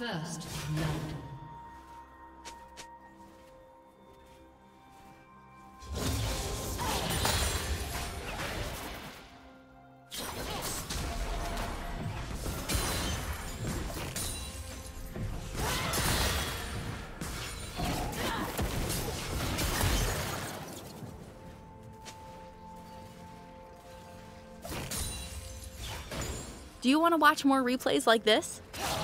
First blood. Do you want to watch more replays like this?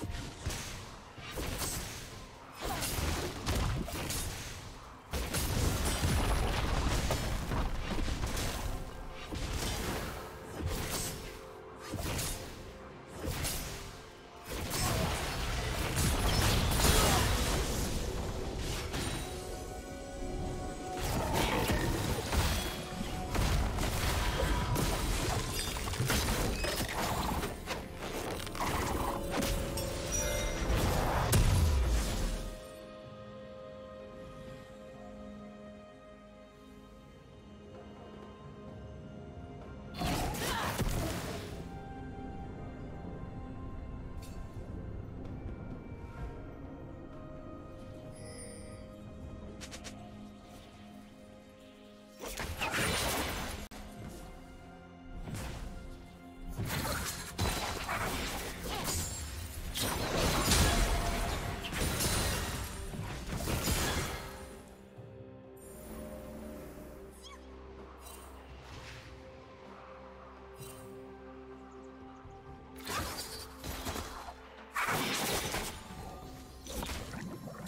you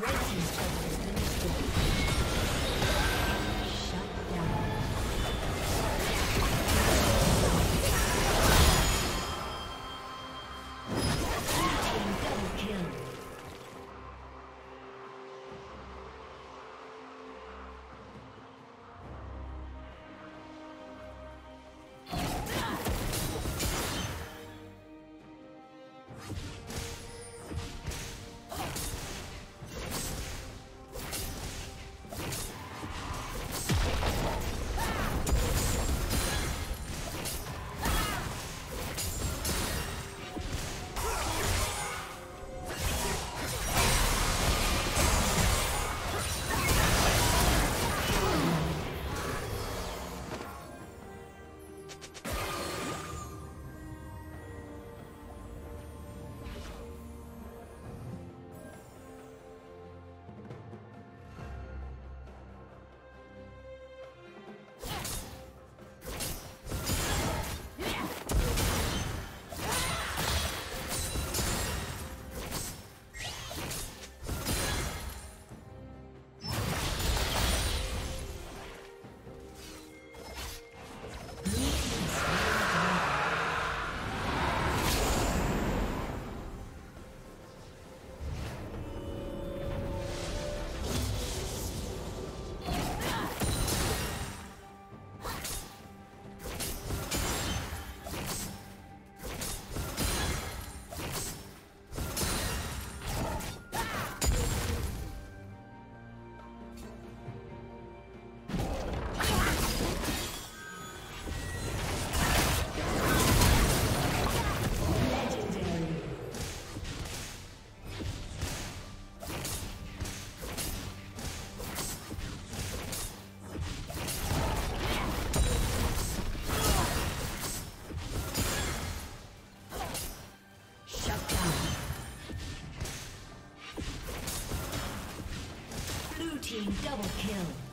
Red team's turret Double kill.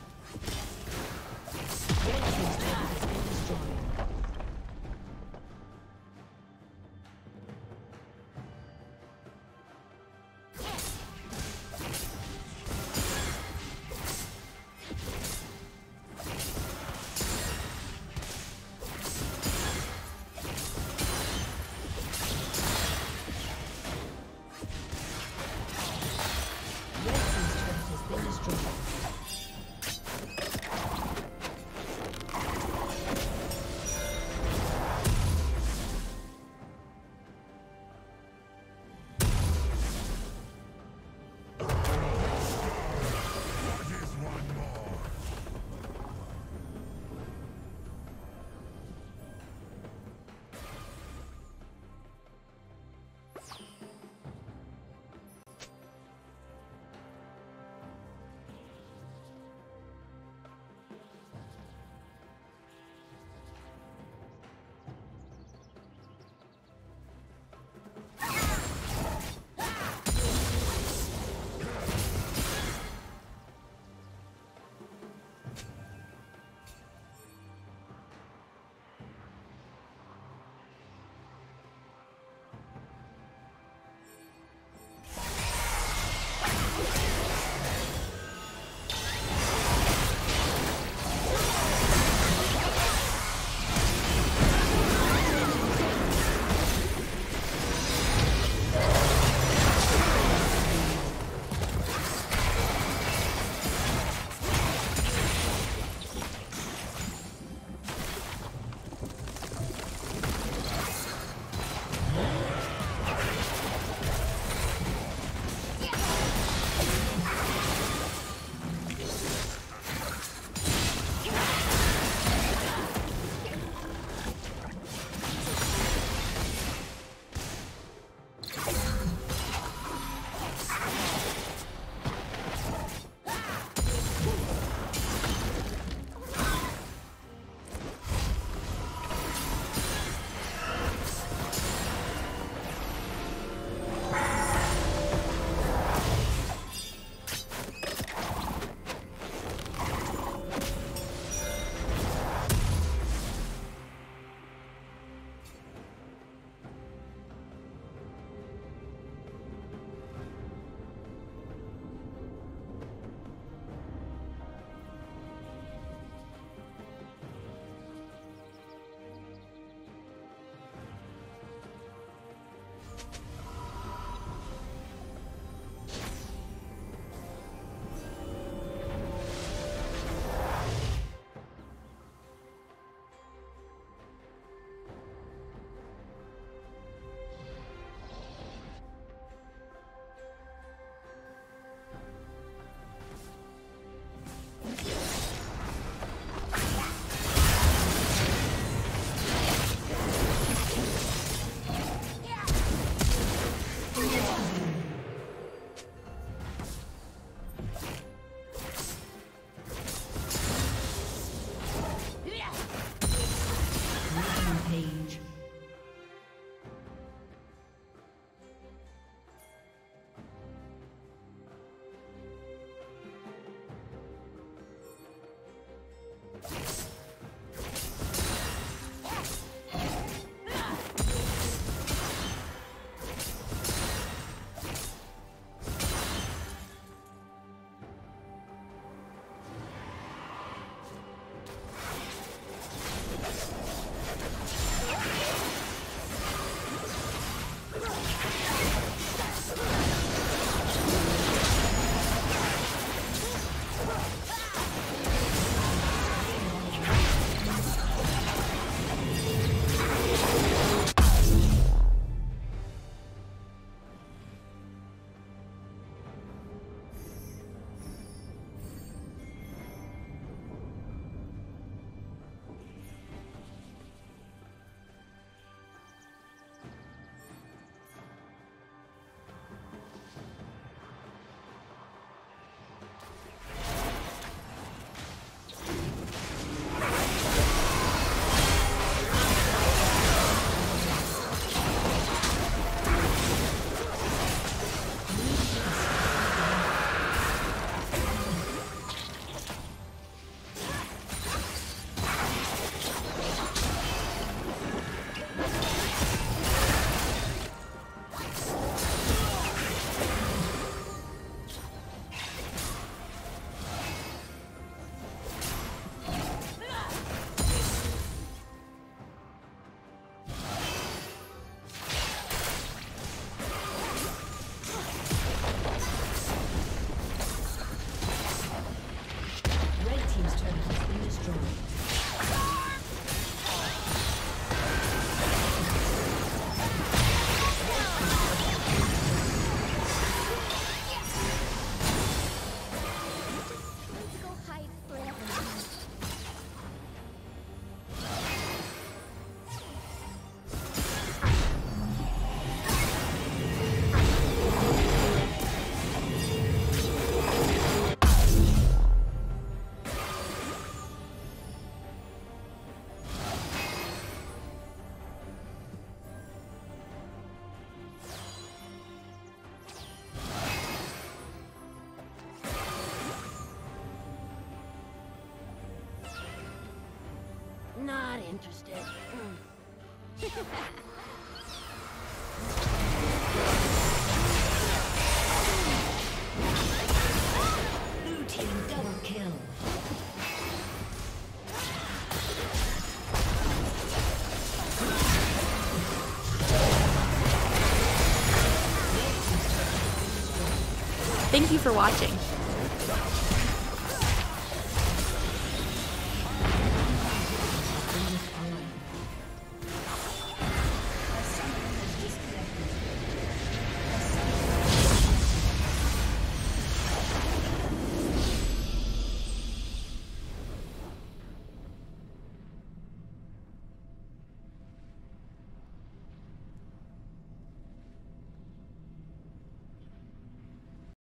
Interested. Blue team double kill. Thank you for watching.